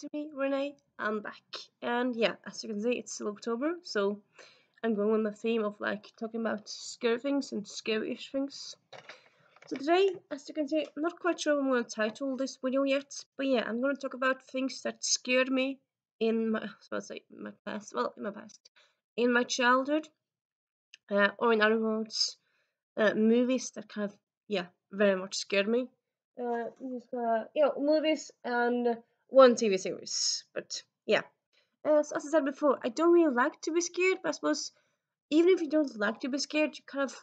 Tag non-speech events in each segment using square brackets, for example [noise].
it's me, Renee. I'm back. And yeah, as you can see, it's still October, so I'm going with the theme of like talking about scary things and scary-ish things. So today, as you can see, I'm not quite sure what I'm going to title this video yet, but yeah, I'm going to talk about things that scared me in my, I was say, my past, well, in my past, in my childhood, uh, or in other words, uh, movies that kind of, yeah, very much scared me. Uh, know, movies and one TV series. But yeah, uh, as, as I said before, I don't really like to be scared, but I suppose even if you don't like to be scared, you kind of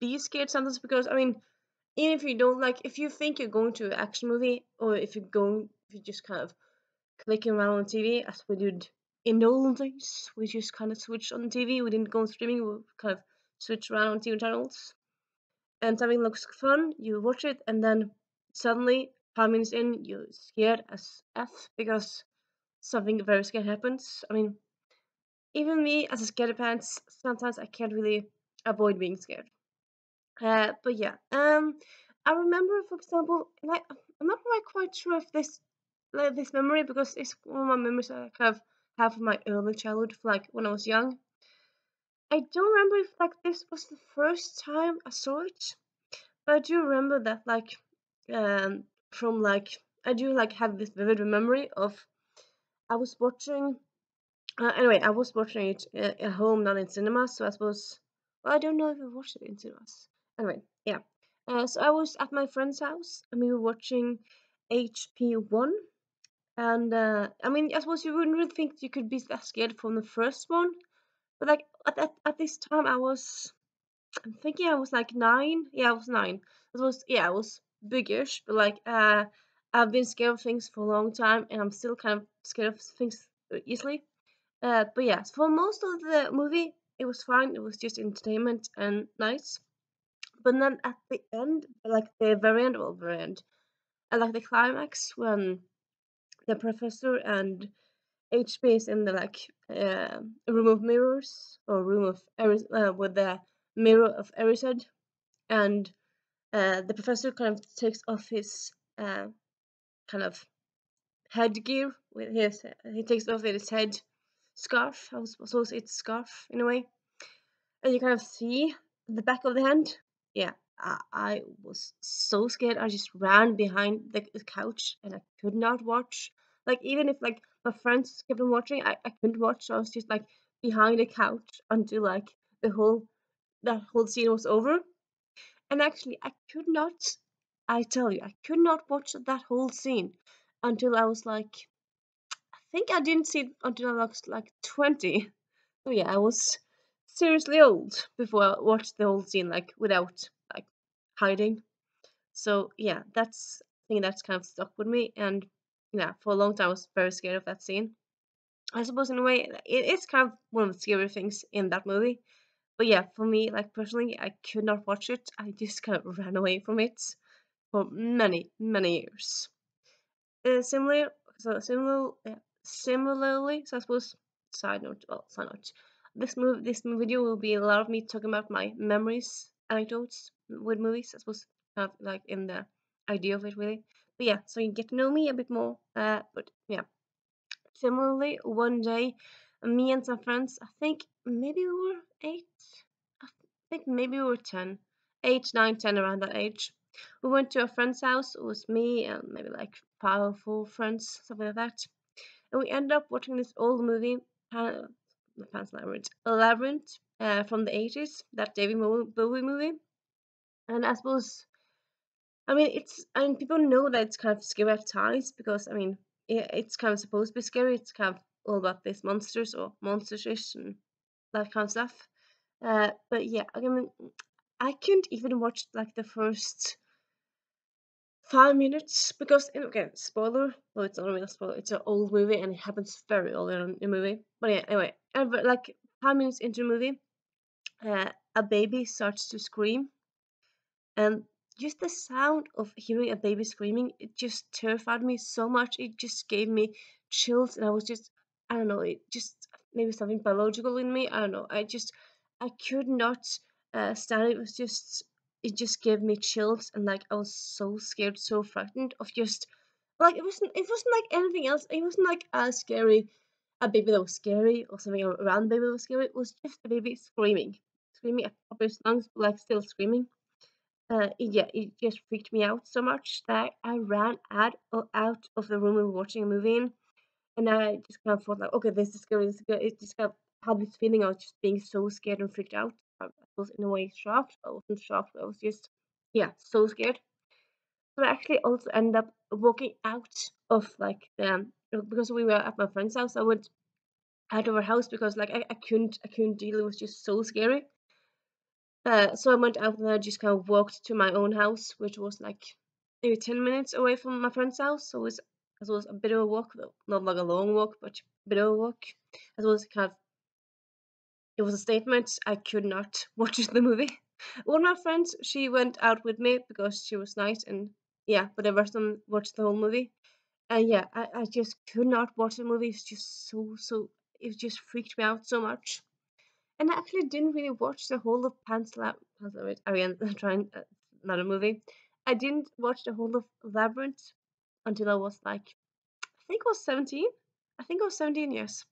be scared sometimes because I mean, even if you don't like, if you think you're going to an action movie, or if you're going, if you just kind of clicking around on TV as we did in the old days, we just kind of switched on TV. We didn't go on streaming. We kind of switched around on TV channels, and something looks fun, you watch it, and then suddenly minutes in, you're scared as F because something very scary happens. I mean, even me as a scaredy pants, sometimes I can't really avoid being scared. Uh, but yeah, um, I remember, for example, like I'm not quite quite sure if this like, this memory because it's one of my memories I of have from my early childhood, like when I was young. I don't remember if like this was the first time I saw it, but I do remember that like um from like I do like have this vivid memory of I was watching. Uh, anyway, I was watching it uh, at home, not in cinema. So I suppose. Well, I don't know if I watched it in cinemas. Anyway, yeah. Uh, so I was at my friend's house and we were watching HP One. And uh, I mean, I suppose you wouldn't really think you could be that scared from the first one, but like at at, at this time I was, I'm thinking I was like nine. Yeah, I was nine. It was yeah, I was biggish, but like uh, I've been scared of things for a long time, and I'm still kind of scared of things easily. Uh, but yeah, for most of the movie, it was fine. It was just entertainment and nice. But then at the end, like the very end, well, very end, I like the climax when the professor and HP is in the like uh, room of mirrors or room of Eris, uh, with the mirror of Erised, and uh, the professor kind of takes off his uh, kind of headgear with his he takes off his head scarf. I was suppose it's scarf in a way, and you kind of see the back of the hand. Yeah, I, I was so scared. I just ran behind the, the couch and I could not watch. Like even if like my friends kept on watching, I, I couldn't watch. So I was just like behind the couch until like the whole that whole scene was over. And actually, I could not. I tell you, I could not watch that whole scene until I was like, I think I didn't see it until I was like 20. So yeah, I was seriously old before I watched the whole scene like without like hiding. So yeah, that's I think that's kind of stuck with me, and yeah, for a long time I was very scared of that scene. I suppose in a way it is kind of one of the scary things in that movie. But yeah, for me, like personally, I could not watch it. I just kind of ran away from it for many, many years. Uh, similar, so similar, uh, similarly, so I suppose side note, well, side note. This move, this video will be a lot of me talking about my memories, anecdotes with movies. I suppose kind of like in the idea of it really. But yeah, so you get to know me a bit more. Uh, but yeah, similarly, one day, me and some friends, I think maybe we were eight. I think maybe we were ten, eight, nine, ten, around that age. We went to a friend's house. It was me and maybe like four friends, something like that. And we ended up watching this old movie, Pan, Pan's Labyrinth, Labyrinth uh, from the 80s, that David Bowie movie. And I suppose, I mean, it's, I mean, people know that it's kind of scary at times because, I mean, it, it's kind of supposed to be scary. It's kind of all about these monsters or monsters and that kind of stuff. Uh, but yeah, I mean, I couldn't even watch like the first five minutes because okay, spoiler. Well, it's not really a spoiler. It's an old movie and it happens very early in the movie. But yeah, anyway, like five minutes into the movie, uh, a baby starts to scream, and just the sound of hearing a baby screaming, it just terrified me so much. It just gave me chills, and I was just, I don't know, it just maybe something biological in me. I don't know. I just, I could not uh, stand it. It was just it just gave me chills and like I was so scared, so frightened of just like it wasn't it wasn't like anything else. It wasn't like a scary a baby that was scary or something around the baby that was scary. It was just a baby screaming, screaming at his lungs, but like still screaming. Uh, yeah, it just freaked me out so much that I ran out out of the room we were watching a movie in, and I just kind of thought like, okay, this is scary. This is good. It just kind of had this feeling of just being so scared and freaked out. I was in a way shocked. I wasn't shocked. I was just yeah, so scared. So I actually also ended up walking out of like the because we were at my friend's house. I went out of her house because like I, I couldn't I couldn't deal. It was just so scary. Uh, so I went out and I just kind of walked to my own house, which was like maybe ten minutes away from my friend's house. So it was it was a bit of a walk, not like a long walk, but a bit of a walk. It was kind of it was a statement. I could not [laughs] watch the movie. One of my friends, she went out with me because she was nice and yeah, but the rest of them watched the whole movie. And yeah, I, I just could not watch the movie. It's just so so it just freaked me out so much. And I actually didn't really watch the whole of Pan's Labyrinth. Ariane, [laughs] I'm trying uh, another movie. I didn't watch the whole of Labyrinth until I was like, I think I was 17. I think I was 17 years.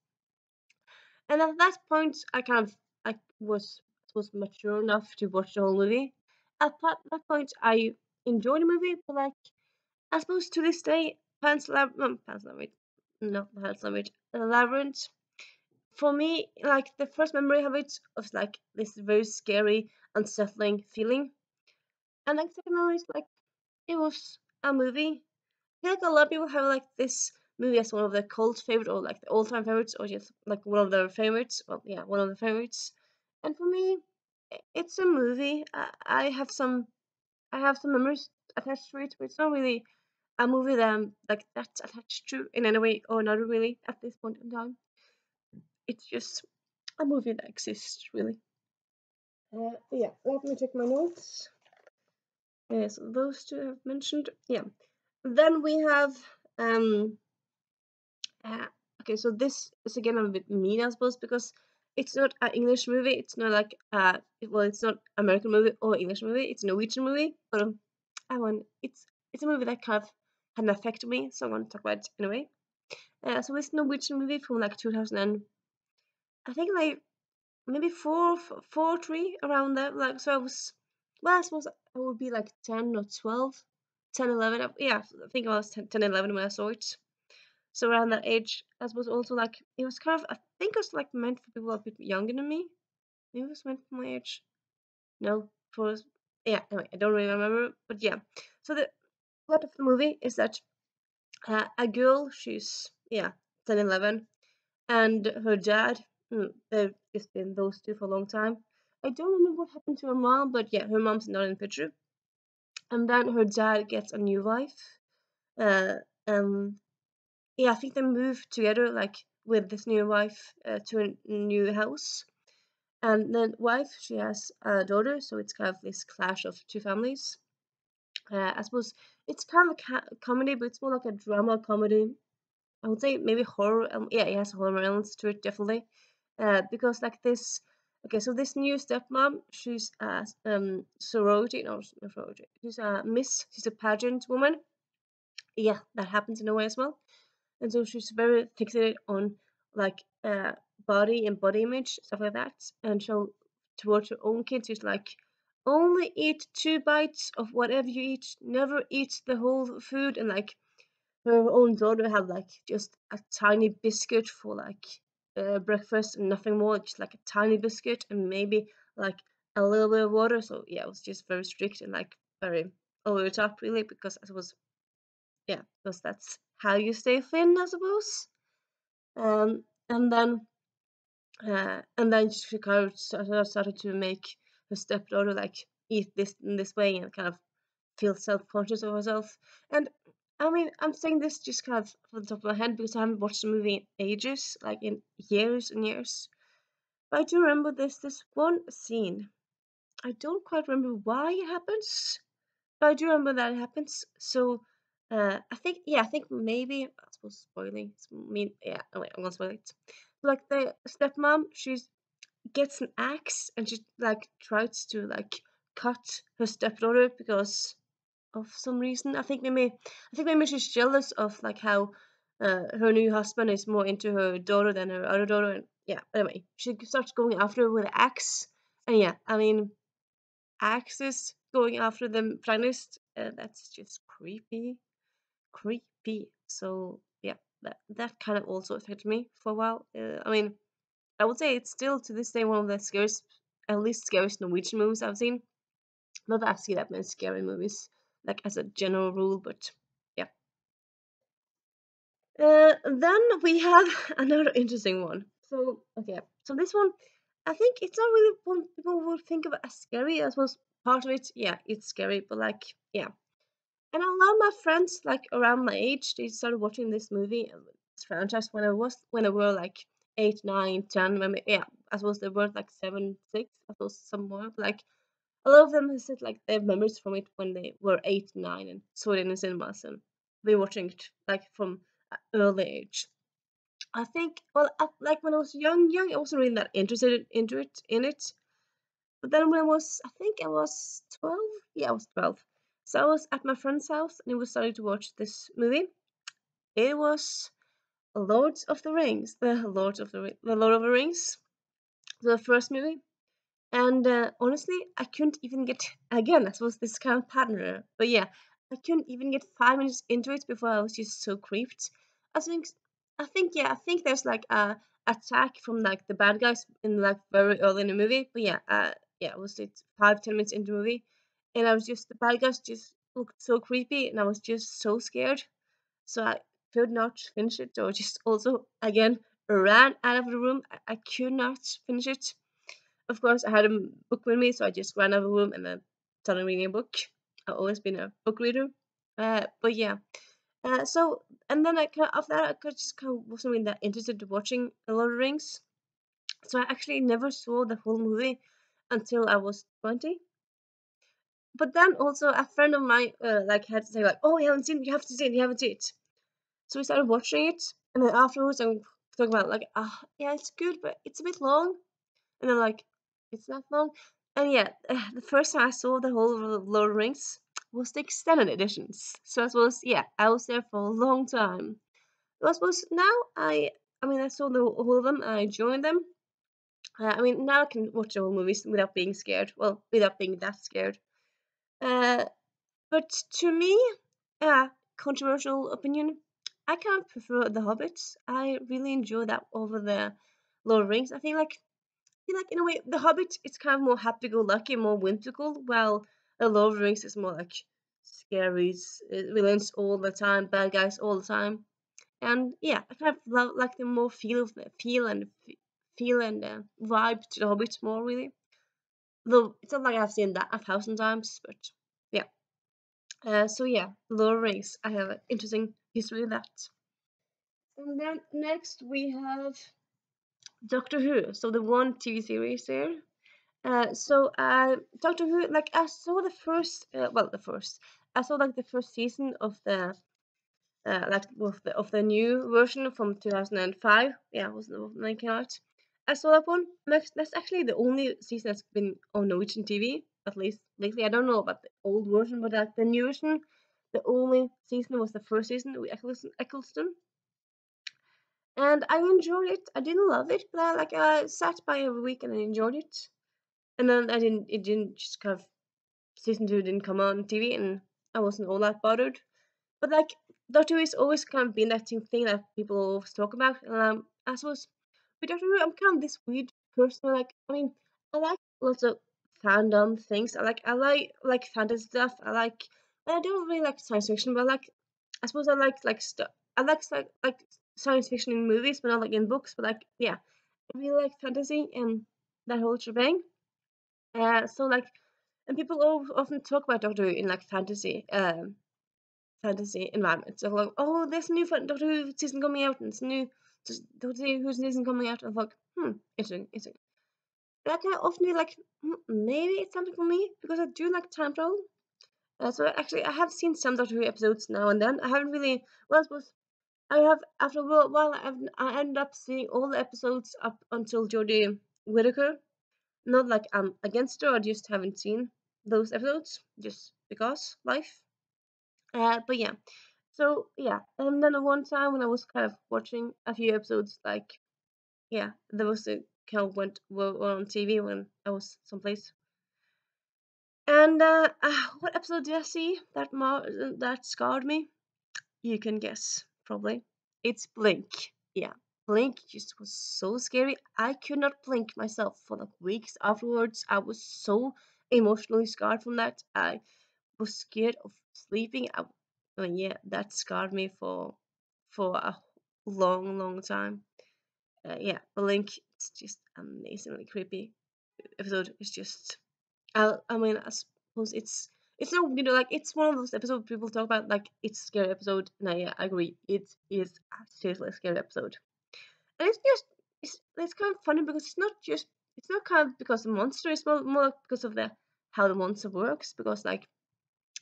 And at that point, I kind of I was was mature enough to watch the whole movie. At that point, I enjoyed the movie, but like I suppose to this day, Pan's Labyrinth, Pan's Labyrinth, not Pan's Labyrinth, Labyrinth. For me, like the first memory of it was like this very scary, unsettling feeling, and like second memory is like it was a movie. I feel like a lot of people have like this movie as one of their cult favorite or like the all time favorites or just like one of their favorites. Well, yeah, one of the favorites. And for me, it's a movie. I, I have some, I have some memories attached to it, but it's not really a movie that I'm like that's attached to in any way or another. Really, at this point in time, it's just a movie that exists. Really. Uh, yeah, let me check my notes. Yes, those two have mentioned. Yeah. Then we have um uh, okay, so this is again a bit mean, I suppose, because it's not an English movie. It's not like uh, well, it's not American movie or English movie. It's a Norwegian movie, but um, I want it's it's a movie that kind of had an effect on me, so I want to talk about it anyway. Uh, so it's Norwegian movie from like 2000 and I think like maybe four, four, three around there. Like so, I was well, I suppose I would be like 10 or 12, 10, 11. Yeah, I think I was 10, 10 11 when I saw it. So around that age, I was also like it was kind of I think it was like meant for people a bit younger than me. Maybe it was meant for my age. No, for yeah. Anyway, I don't really remember, but yeah. So the plot of the movie is that uh, a girl, she's yeah, 10, 11, and her dad. They've just been those two for a long time. I don't remember what happened to her mom, but yeah, her mom's not in the picture. And then her dad gets a new wife. Uh, um, yeah, I think they move together, like with this new wife, uh, to a new house. And then wife, she has a daughter, so it's kind of this clash of two families. Uh, I suppose it's kind of a ca- comedy, but it's more like a drama comedy. I would say maybe horror. Um, yeah, it has horror elements to it, definitely. Uh, because like this, okay, so this new stepmom, she's a um sorority, no, not sorority. She's a miss. She's a pageant woman. Yeah, that happens in a way as well and so she's very fixated on like uh body and body image stuff like that and she'll towards her own kids she's like only eat two bites of whatever you eat never eat the whole food and like her own daughter had like just a tiny biscuit for like uh, breakfast and nothing more just like a tiny biscuit and maybe like a little bit of water so yeah it was just very strict and like very over the top really because it was yeah because that's how you stay thin, I suppose. Um, and then uh, and then she kind of started to make her stepdaughter like eat this in this way and kind of feel self-conscious of herself. And I mean, I'm saying this just kind of from the top of my head because I haven't watched the movie in ages, like in years and years. But I do remember there's this one scene. I don't quite remember why it happens, but I do remember that it happens. So uh, I think yeah, I think maybe I suppose spoiling. I mean, yeah. Oh wait, I'm gonna spoil it. Like the stepmom, she's gets an axe and she like tries to like cut her stepdaughter because of some reason. I think maybe I think maybe she's jealous of like how uh, her new husband is more into her daughter than her other daughter. And yeah, anyway, she starts going after her with an axe. And yeah, I mean, axes going after the protagonist, uh, that's just creepy. Creepy. So yeah, that, that kind of also affected me for a while. Uh, I mean, I would say it's still to this day one of the scariest, at least scariest Norwegian movies I've seen. Not that I've seen that many scary movies, like as a general rule, but yeah. Uh, then we have [laughs] another interesting one. So okay, so this one, I think it's not really one people would think of as scary. As was part of it, yeah, it's scary, but like yeah. And a lot of my friends, like around my age, they started watching this movie, this franchise when I was when I were like eight, nine, ten. When yeah, as suppose they were like seven, six. I suppose some more. Like a lot of them have said like they have memories from it when they were eight, nine, and saw it in the cinemas and they watching it like from early age. I think well, I, like when I was young, young, I wasn't really that interested into it in it. But then when I was, I think I was twelve. Yeah, I was twelve. So I was at my friend's house and we started to watch this movie. It was Lords of the Rings, the Lord of the the Lord of the Rings, the first movie. And uh, honestly, I couldn't even get [laughs] again. I suppose this kind of partner, but yeah, I couldn't even get five minutes into it before I was just so creeped. I think, I think, yeah, I think there's like a attack from like the bad guys in like very early in the movie. But yeah, uh, yeah, it was it five ten minutes into the movie, and I was just the bad guys just looked so creepy, and I was just so scared. So I could not finish it, or just also again ran out of the room. I, I could not finish it. Of course, I had a book with me, so I just ran out of the room and then started reading a book. I've always been a book reader. Uh, but yeah. Uh, so and then I kind of after that I just kind of wasn't really that interested in watching a Lord of the Rings. So I actually never saw the whole movie until I was twenty. But then also a friend of mine uh, like had to say like, oh you haven't seen it, you have to see it, you haven't seen it. So we started watching it, and then afterwards I'm talking about like, ah, yeah, it's good, but it's a bit long. And then like, it's not long. And yeah, [sighs] the first time I saw the whole Lord of the Rings was the extended editions. So I was yeah, I was there for a long time. I suppose now I I mean I saw the whole of them I joined them. Uh, I mean now I can watch the whole movies without being scared. Well, without being that scared. Uh, but to me, yeah, controversial opinion. I kind of prefer the Hobbits. I really enjoy that over the Lord of the Rings. I think like feel like in a way the Hobbit it's kind of more happy-go-lucky, more whimsical, while the Lord of the Rings is more like scary villains all the time, bad guys all the time, and yeah, I kind of love like the more feel of the feel and feel and uh, vibe to the Hobbit more really. Though it's not like I've seen that a thousand times, but yeah. Uh, so yeah, Lord of the Rings. I have an interesting history with that. And then next we have Doctor Who, so the one TV series there. Uh, so uh, Doctor Who, like I saw the first, uh, well, the first, I saw like the first season of the, uh, like of the of the new version from two thousand and five. Yeah, was one that came out. I saw that one. That's, that's actually the only season that's been on Norwegian TV, at least lately. I don't know about the old version, but like the new version, the only season was the first season with Eccleston. Eccleston and I enjoyed it. I didn't love it, but I like I sat by every week and I enjoyed it. And then I didn't. It didn't just kind of season two didn't come on TV, and I wasn't all that bothered. But like Doctor Who has always kind of been that thing that people always talk about, and um, I suppose with Doctor Who, I'm kind of this weird person. Like I mean, I like lots of fandom things. I like I like like fantasy stuff. I like. I don't really like science fiction, but I like. I suppose I like like stuff. I like like like science fiction in movies, but not like in books. But like, yeah, I really like fantasy and that whole shebang. Uh, so like, and people often talk about Doctor Who in like fantasy, um, fantasy environments. So like, oh, there's a new Doctor Who season coming out, and it's new Doctor Who season coming out. I'm like, hmm, interesting, interesting. Like I often be like, hmm, maybe it's something for me because I do like time travel. Uh, so actually, I have seen some Doctor Who episodes now and then. I haven't really, well, I suppose I have after a while I've, I end up seeing all the episodes up until Jodie Whittaker. Not like I'm against her, I just haven't seen those episodes just because life. Uh, but yeah, so yeah, and then one time when I was kind of watching a few episodes, like yeah, there was a kind of went on TV when I was someplace. And uh, uh, [sighs] what episode did I see that mar- that scarred me? You can guess, probably. It's Blink. Yeah, Blink just was so scary. I could not blink myself for like weeks afterwards. I was so emotionally scarred from that. I was scared of sleeping. I, I mean, yeah, that scarred me for for a long, long time. Uh, yeah, Blink. It's just amazingly creepy. Episode is just. I, I mean, I suppose it's it's no you know like it's one of those episodes people talk about like it's a scary episode. Yeah, I agree. It is a seriously scary episode, and it's just it's it's kind of funny because it's not just it's not kind of because the monster is more, more because of the how the monster works because like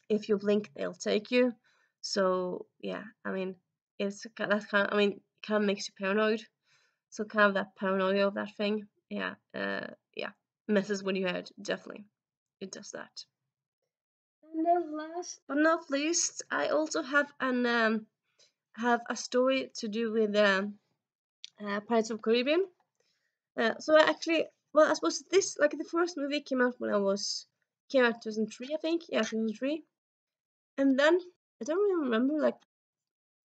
if you blink they'll take you so yeah i mean it's that's kind of i mean it kind of makes you paranoid so kind of that paranoia of that thing yeah uh yeah messes with your head definitely it does that and then last but not least i also have an um have a story to do with um uh, pirates of caribbean uh, so I actually well i suppose this like the first movie came out when i was came out 2003 i think yeah 2003 and then I don't really remember like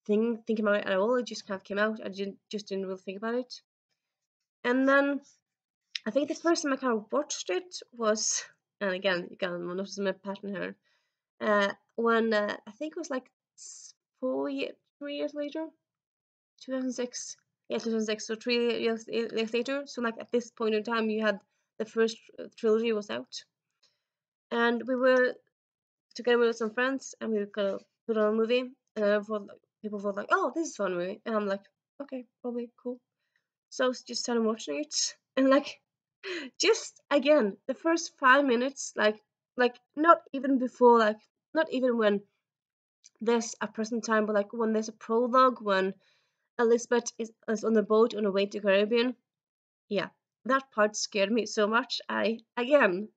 think thinking about it at all. It just kind of came out. I didn't just didn't really think about it. And then I think the first time I kind of watched it was, and again you can notice my pattern here. Uh, when uh, I think it was like four years, three years later, 2006. Yeah, 2006. So three years, years later. So like at this point in time, you had the first trilogy was out, and we were together with some friends, and we were gonna put on a movie. And I thought like people thought like, oh, this is fun movie, and I'm like, okay, probably cool. So I just started watching it, [laughs] and like, just again, the first five minutes, like, like not even before, like, not even when there's a present time, but like when there's a prologue when Elizabeth is, is on the boat on her way to Caribbean. Yeah, that part scared me so much. I again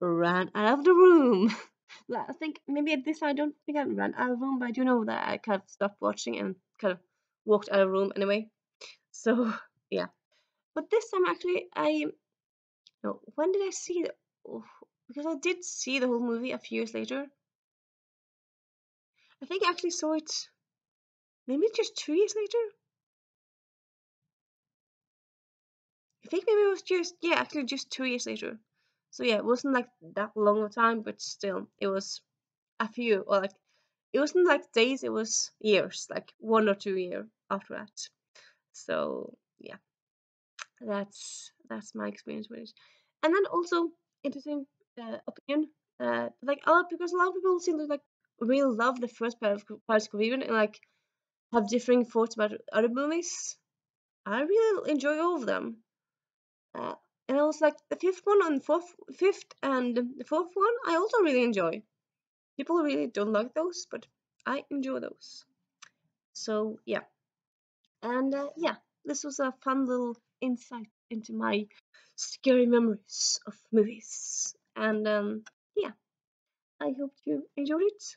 ran out of the room. [laughs] I think maybe at this I don't think I ran out of room, but I do know that I kind of stopped watching and kind of walked out of the room anyway. So [laughs] yeah, but this time actually I no when did I see it? Oh, because I did see the whole movie a few years later. I think I actually saw it maybe just two years later. I think maybe it was just yeah actually just two years later. So yeah, it wasn't like that long a time, but still it was a few or like it wasn't like days it was years like one or two year after that so yeah that's that's my experience with it and then also interesting uh, opinion uh, like a lot because a lot of people seem to like really love the first part of Pirates of Caribbean and like have differing thoughts about other movies. I really enjoy all of them. Uh, and I was like the fifth one and fourth fifth and the fourth one I also really enjoy. People really don't like those, but I enjoy those. So yeah, and uh, yeah, this was a fun little insight into my scary memories of movies. And um, yeah, I hope you enjoyed it,